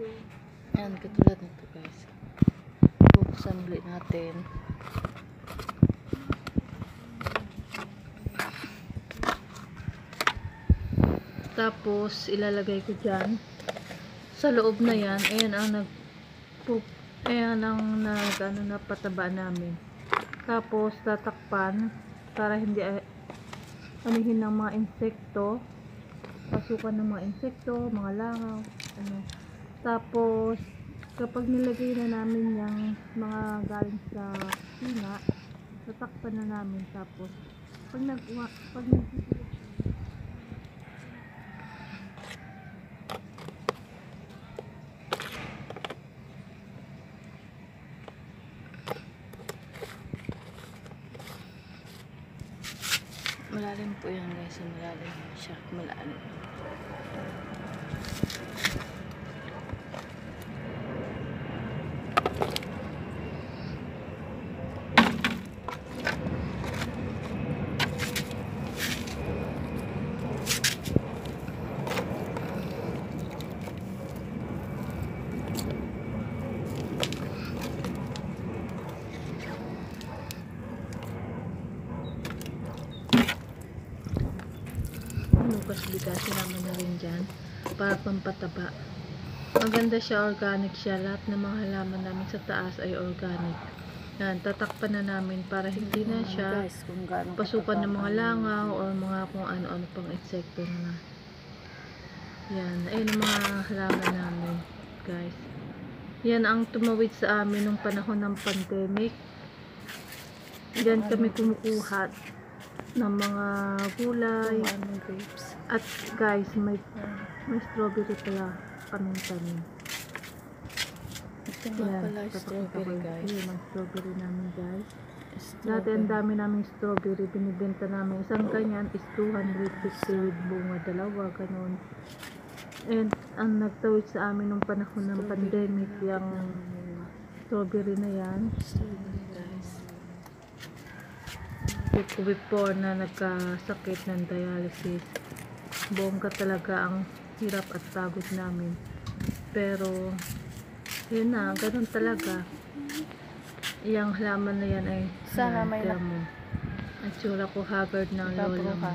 Ayan, katulad nito guys. Buksan ulit natin. Tapos, ilalagay ko dyan. Sa loob na yan, ayan ang nag ayan ang nag, ano, napataba namin. Tapos, tatakpan para hindi ah, anihin ng mga insekto. Pasukan ng mga insekto, mga langaw, ano. Tapos, kapag nilagay na namin yung mga galing sa kusina, tatakpan na namin. Tapos, pag nag pag nag Malalim po yan guys. Malalim siya. Malalim. Lucas bigas naman na rin dyan para pampataba. Maganda siya, organic siya. Lahat ng mga halaman namin sa taas ay organic. Yan, tatakpan na namin para hindi na siya pasukan ng mga langaw o mga kung ano-ano pang insekto na. Yan, ayun ang mga halaman namin, guys. Yan ang tumawid sa amin nung panahon ng pandemic. Diyan kami kumukuha ng mga gulay. Ano, grapes. At guys, may, may strawberry pala kaming tanim. Ito nga pala, strawberry guys. Yun ang strawberry namin guys. Dati ang dami naming strawberry, binibenta namin. Isang ganyan is 250 with bunga, dalawa, ganun. And ang nagtawid sa amin nung panahon ng pandemic, yung strawberry na yan. Strawberry guys. Before- na nagkasakit ng dialysis, bongga talaga ang hirap at pagod namin. Pero, yun na, ganun talaga. Yung halaman na yan ay, Sana may na- mo. Ang tsura ko haggard ng Babro mo.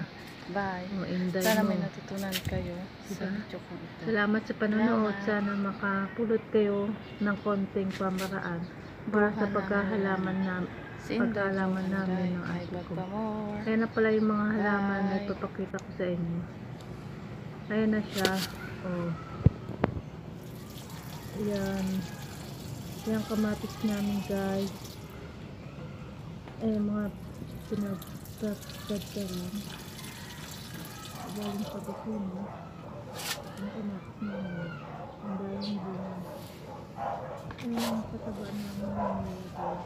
Bye. O, Sana mo. may natutunan kayo sa Diba? video kong ito. Salamat sa panonood. Salamat. Sana makapulot kayo ng konting pamaraan para sa pagkahalaman namin. Pagkaalaman namin ng ate ko. Kaya na pala yung mga halaman na ipapakita ko sa inyo. Ayan na siya. Oh. Ayan. Ayan kamatis namin guys. Eh mga pinagtataran. Galing sa bakuna. Ang kamatis namin. Ang daming bunga. Ayan ang pataba namin ng guys.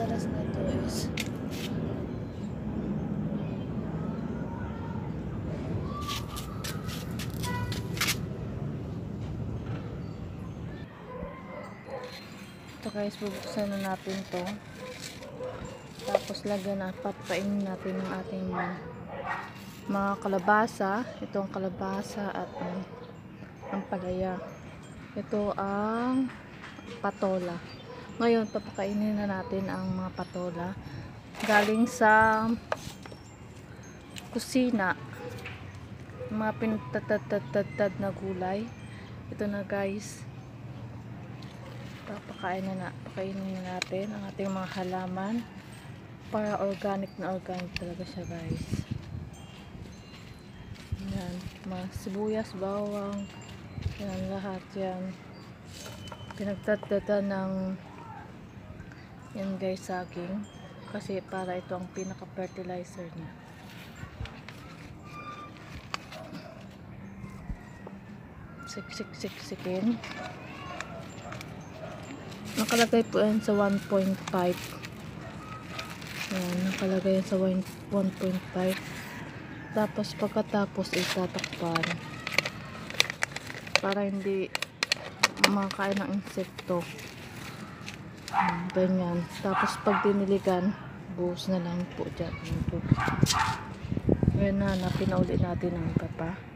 Madalas na ito is ito guys bubuksan na natin to. Tapos lagyan na papainin natin ng ating mga, kalabasa. Itong kalabasa at ang, ang palaya. Ito ang patola. Ngayon papakainin na natin ang mga patola. Galing sa kusina. Mga pinatatatad na gulay. Ito na guys papakain na, na pakainin na natin ang ating mga halaman. Para organic na organic talaga siya guys. Yan mga sibuyas bawang yan lahat yan. Pinagtatata ng yan guys saging. Kasi para ito ang pinaka fertilizer niya. Siksik-siksikin. Nakalagay po yan sa 1.5. Ayan, nakalagay yan sa 1 1.5. Tapos pagkatapos itatakpan para hindi makain ng insekto. Ganyan. Tapos pag diniligan, buhos na lang po dyan. Ayan na, na natin ang iba pa.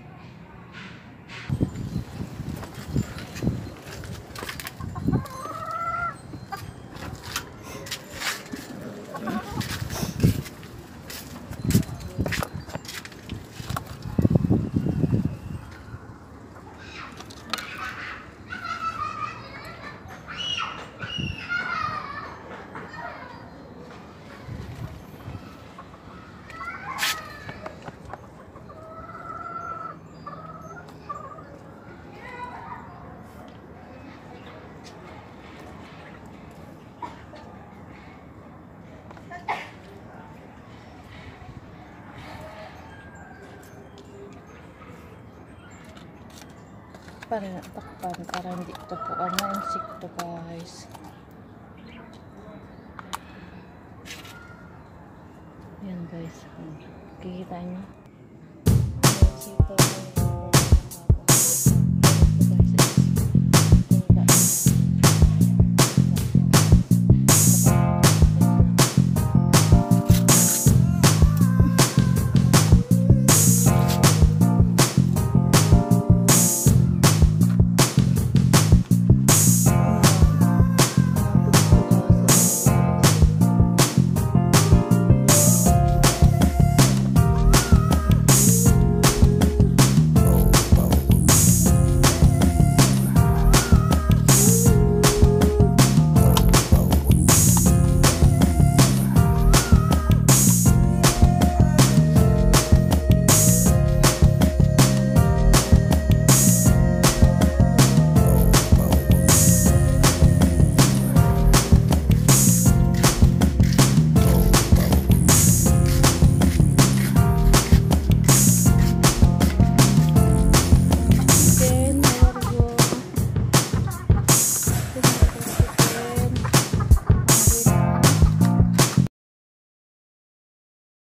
Para takpan para hindi ito po ang insekto guys. Yan guys. Kikita nyo Insekto,